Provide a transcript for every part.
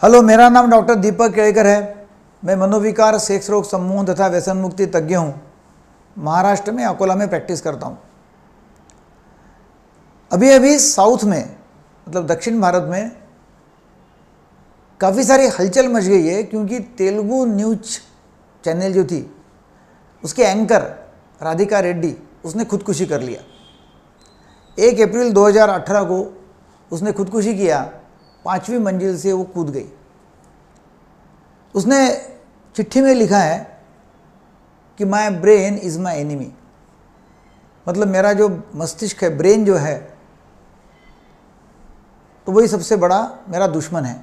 Hello मेरा नाम doctor दीपक केड़कर है। मैं मनोविकार, सेक्स रोग समूह तथा व्यसन मुक्ति तज्ञ हूँ। महाराष्ट्र में अकोला में प्रैक्टिस करता हूँ। अभी अभी साउथ में मतलब दक्षिण भारत में काफ़ी सारी हलचल मच गई है क्योंकि तेलुगु न्यूज़ चैनल जो थी, उसके एंकर राधिका रेड्डी, उसने खुदकुशी कर लिया। एक अप्रैल 2018 को उसने खुदकुशी किया, पांचवी मंजिल से वो कूद गई। उसने चिट्ठी में लिखा है कि my brain is my enemy मतलब मेरा जो मस्तिष्क है ब्रेन जो है तो वही सबसे बड़ा मेरा दुश्मन है।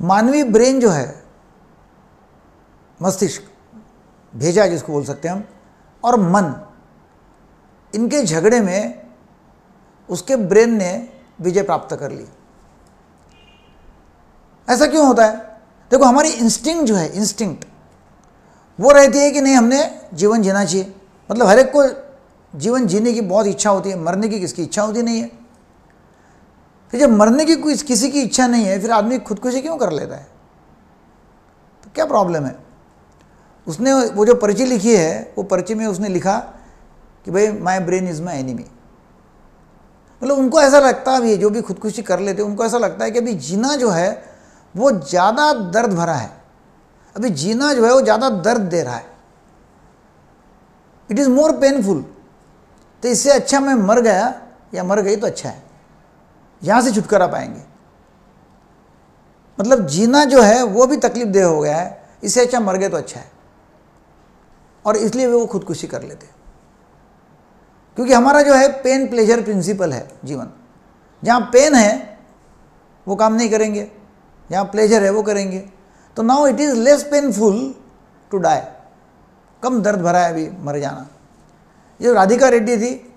मानवीय ब्रेन जो है, मस्तिष्क, भेजा जिसको बोल सकते हैं हम, और मन, इनके झगड़े में उसके ब्रेन ने विजय प्राप्त कर ली। ऐसा क्यों होता है? देखो, हमारी इंस्टिंक्ट जो है इंस्टिंक्ट वो रहती है कि नहीं, हमने जीवन जीना चाहिए। मतलब हर एक को जीवन जीने की बहुत इच्छा होती है, मरने की किसकी इच्छा होती नहीं है? फिर जब मरने की कोई किसी की इच्छा नहीं है, फिर आदमी खुदकुशी क्यों कर लेता है? तो क्या प्रॉब्लम है? उसने वो जो पर्ची लिखी है, वो पर्ची में उसने लिखा कि भाई my brain is my enemy मतलब उनको ऐसा लगता भी है जो भी खुदकुशी कर लेते हैं, उनको ऐसा लगता है कि अभी जीना जो है वो ज़्यादा दर्द भरा है। अभी जीना जो है वो ज़्यादा दर्द दे रहा है। इट इज़ मोर पेनफुल तो इससे अच्छा मैं मर गया या मर गई तो अच्छा है। यहाँ से छुटकारा पाएँगे। मतलब जीना जो है वो भी तकलीफ़ देह हो गया है। इससे अच्छा मर गए तो अच्छा है। और इसलिए वो खुदकुशी कर लेते क्योंकि हमारा जो है पेन प्लेजर प्रिंसिपल है जीवन। जहाँ पेन है, वो काम नहीं करेंगे। जहाँ प्लेजर है, वो करेंगे। तो now it is less painful to die कम दर्द भरा है अभी मर जाना। जो राधिका रेड्डी थी,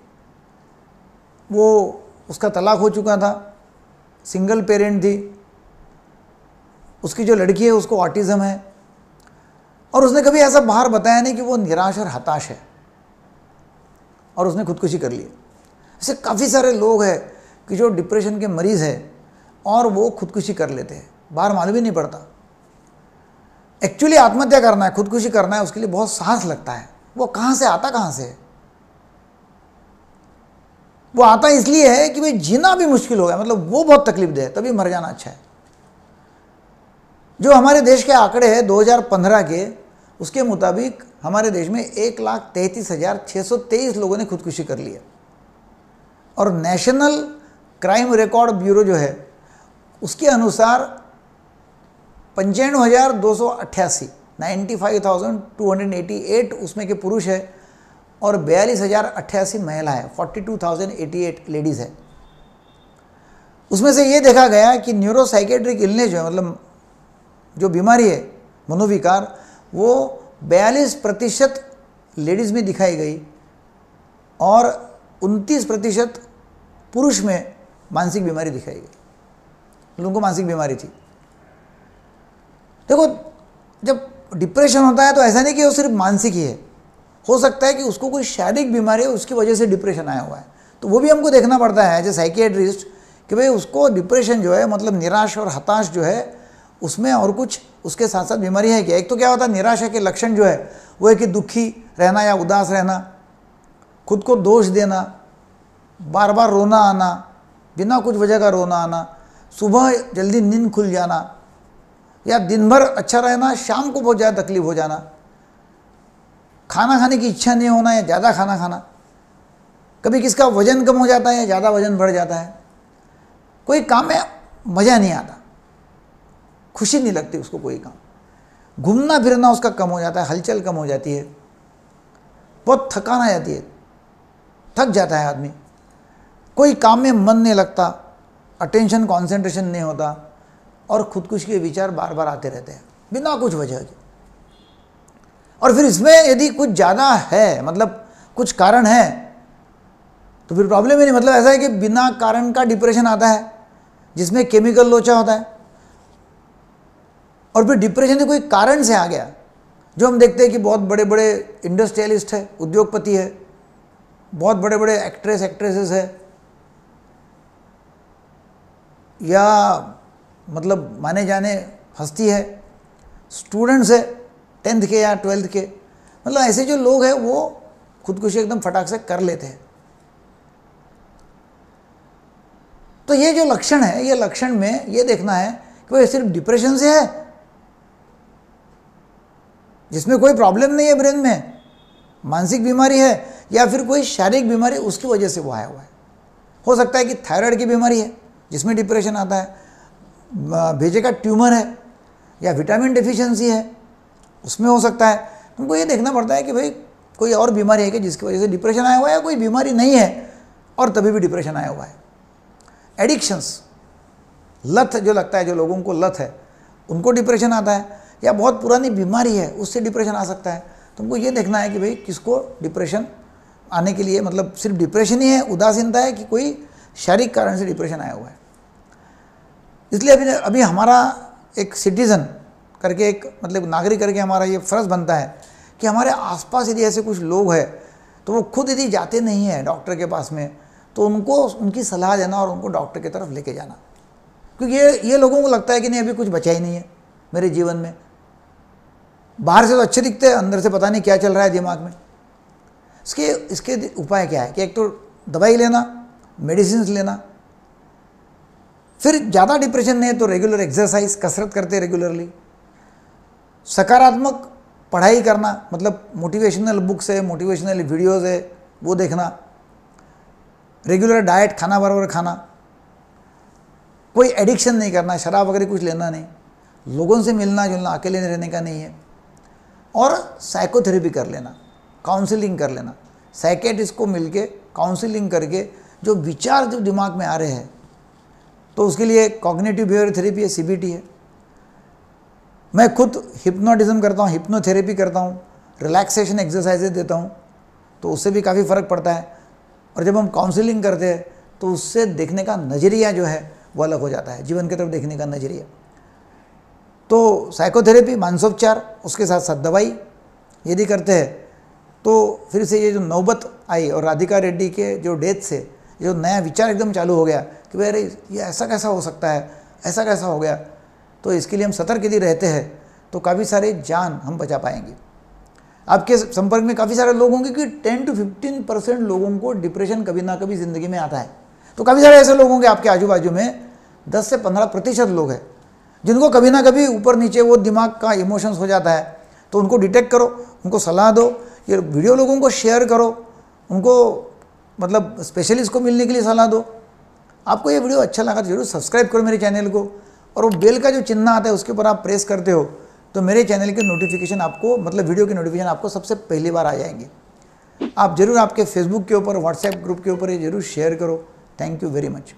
वो उसका तलाक हो चुका था। सिंगल पेरेंट थी। उसकी जो लड़की है, उसको ऑटिज़म है। और उसने कभी ऐसा बाहर बताया नहीं कि वो निराश और हताश है। और उसने खुदकुशी कर ली। ऐसे काफ़ी सारे लोग हैं कि जो डिप्रेशन के मरीज़ हैं और वो खुदकुशी कर लेते हैं। बाहर मालूम ही नहीं पड़ता। एक्चुअली आत्महत्या करना है, खुदकुशी करना है, उसके लिए बहुत साहस लगता है। वो कहाँ से आता, कहाँ से? वो आता इसलिए है कि भाई जीना भी मुश्किल हो गया मतलब वो बहुत तकलीफ़ दे, तभी मर जाना अच्छा है। जो हमारे देश के आंकड़े हैं 2015 के, उसके मुताबिक हमारे देश में एक लाख तैंतीस हज़ार छः सौ तेईस लोगों ने खुदकुशी कर ली है। और नेशनल क्राइम रिकॉर्ड ब्यूरो जो है, उसके अनुसार पंचानवे हज़ार दो सौ अट्ठासी ninety five thousand two hundred eighty eight उसमें के पुरुष है और बयालीस हज़ार अट्ठासी महिला है, forty two thousand eighty eight ladies है। उसमें से ये देखा गया कि न्यूरोसाइकेट्रिक इलनेस जो है मतलब जो बीमारी है, मनोविकार, वो बयालीस प्रतिशत लेडीज़ में दिखाई गई और उनतीस प्रतिशत पुरुष में मानसिक बीमारी दिखाई गई। लोगों को मानसिक बीमारी थी। देखो, जब डिप्रेशन होता है तो ऐसा नहीं कि वो सिर्फ़ मानसिक ही है। हो सकता है कि उसको कोई शारीरिक बीमारी है, उसकी वजह से डिप्रेशन आया हुआ है। तो वो भी हमको देखना पड़ता है एज ए साइकियाट्रिस्ट कि भाई उसको डिप्रेशन जो है मतलब निराश और हताश जो है, उसमें और कुछ उसके साथ साथ बीमारी है क्या? एक तो क्या होता है, निराशा के लक्षण जो है, वो है कि दुखी रहना या उदास रहना, खुद को दोष देना बार बार रोना आना, बिना कुछ वजह का रोना आना, सुबह जल्दी नींद खुल जाना या दिन भर अच्छा रहना, शाम को बहुत ज़्यादा तकलीफ़ हो जाना। खाना खाने की इच्छा नहीं होना या ज़्यादा खाना खाना। कभी किसका वज़न कम हो जाता है या ज़्यादा वज़न बढ़ जाता है। कोई काम में मज़ा नहीं आता। खुशी नहीं लगती उसको कोई काम। घूमना फिरना उसका कम हो जाता है, हलचल कम हो जाती है। बहुत थकान आ जाती है। थक जाता है आदमी। कोई काम में मन नहीं लगता अटेंशन कंसंट्रेशन नहीं होता। और खुदकुशी के विचार बार बार आते रहते हैं, बिना कुछ वजह के। और फिर इसमें यदि कुछ ज़्यादा है मतलब कुछ कारण है तो फिर प्रॉब्लम ही नहीं मतलब ऐसा है कि बिना कारण का डिप्रेशन आता है, जिसमें केमिकल लोचा होता है। और फिर डिप्रेशन से कोई कारण से आ गया, जो हम देखते हैं कि बहुत बड़े बड़े इंडस्ट्रियलिस्ट है, उद्योगपति है, बहुत बड़े बड़े एक्ट्रेस एक्ट्रेसेस है, या मतलब माने जाने हस्ती है स्टूडेंट्स है टेंथ के या ट्वेल्थ के। मतलब ऐसे जो लोग हैं, वो खुदकुशी एकदम फटाक से कर लेते हैं। तो ये जो लक्षण है, ये लक्षण में ये देखना है कि वो सिर्फ़ डिप्रेशन से है, जिसमें कोई प्रॉब्लम नहीं है ब्रेन में। मानसिक बीमारी है, या फिर कोई शारीरिक बीमारी उसकी वजह से वो आया हुआ है। हो सकता है कि थायराइड की बीमारी है, जिसमें डिप्रेशन आता है। भेजे का ट्यूमर है या विटामिन डिफिशियंसी है, उसमें हो सकता है। तुमको ये देखना पड़ता है कि भाई कोई और बीमारी है कि जिसकी वजह से डिप्रेशन आया हुआ है या कोई बीमारी नहीं है और तभी भी डिप्रेशन आया हुआ है। एडिक्शंस लत जो लगता है, जो लोगों को लत है, उनको डिप्रेशन आता है या बहुत पुरानी बीमारी है, उससे डिप्रेशन आ सकता है। तुमको ये देखना है कि भाई किसको डिप्रेशन आने के लिए मतलब सिर्फ़ डिप्रेशन ही है, उदासीनता है कि कोई शारीरिक कारण से डिप्रेशन आया हुआ है। इसलिए अभी अभी हमारा एक सिटीज़न करके एक मतलब नागरिक करके हमारा ये फ़र्ज़ बनता है कि हमारे आसपास यदि ऐसे कुछ लोग हैं तो वो खुद यदि जाते नहीं हैं डॉक्टर के पास में तो उनको, उनकी सलाह देना और उनको डॉक्टर की तरफ़ लेके जाना। क्योंकि ये ये लोगों को लगता है कि नहीं, अभी कुछ बचा ही नहीं है मेरे जीवन में। बाहर से तो अच्छे दिखते हैं, अंदर से पता नहीं क्या चल रहा है दिमाग में। इसके इसके उपाय क्या है कि एक तो दवाई लेना मेडिसिन लेना फिर ज़्यादा डिप्रेशन नहीं है तो रेगुलर एक्सरसाइज कसरत करते रेगुलरली सकारात्मक पढ़ाई करना मतलब मोटिवेशनल बुक्स है मोटिवेशनल वीडियोज़ है, वो देखना। रेगुलर डाइट खाना, बराबर खाना। कोई एडिक्शन नहीं करना, शराब वगैरह कुछ लेना नहीं। लोगों से मिलना जुलना, अकेले रहने का नहीं है। और साइकोथेरेपी कर लेना काउंसलिंग कर लेना। साइकेटिस्ट को मिलके काउंसलिंग करके जो विचार जो दिमाग में आ रहे हैं तो उसके लिए कॉग्नेटिव बिहेवियर थेरेपी है सीबीटी है। मैं खुद हिप्नोटिज्म करता हूँ हिप्नोथेरेपी करता हूँ रिलैक्सेशन एक्सरसाइजेज देता हूँ तो उससे भी काफ़ी फ़र्क पड़ता है। और जब हम काउंसलिंग करते हैं तो उससे देखने का नज़रिया जो है, वो अलग हो जाता है। जीवन की तरफ़ देखने का नज़रिया। तो साइकोथेरेपी मानसोपचार, उसके साथ साथ दवाई, यदि करते हैं तो फिर से ये जो नौबत आई और राधिका रेड्डी के जो डेथ से, जो नया विचार एकदम चालू हो गया कि भाई अरे, ये ऐसा कैसा हो सकता है? ऐसा कैसा हो गया? तो इसके लिए हम सतर्क यदि रहते हैं तो काफ़ी सारे जान हम बचा पाएँगे। आपके संपर्क में काफ़ी सारे लोग होंगे कि 10 टू 15 परसेंट लोगों को डिप्रेशन कभी ना कभी ज़िंदगी में आता है। तो काफ़ी सारे ऐसे लोग होंगे आपके आजू बाजू में 10 से 15 प्रतिशत लोग हैं, जिनको कभी ना कभी ऊपर नीचे वो दिमाग का इमोशंस हो जाता है। तो उनको डिटेक्ट करो, उनको सलाह दो, ये वीडियो लोगों को शेयर करो, उनको मतलब स्पेशलिस्ट को मिलने के लिए सलाह दो। आपको ये वीडियो अच्छा लगा तो ज़रूर सब्सक्राइब करो मेरे चैनल को। और वो बेल का जो चिन्ह आता है, उसके ऊपर आप प्रेस करते हो तो मेरे चैनल के नोटिफिकेशन आपको मतलब वीडियो के नोटिफिकेशन आपको सबसे पहली बार आ जाएँगे। आप ज़रूर आपके फेसबुक के ऊपर व्हाट्सएप ग्रुप के ऊपर ये ज़रूर शेयर करो। Thank you very much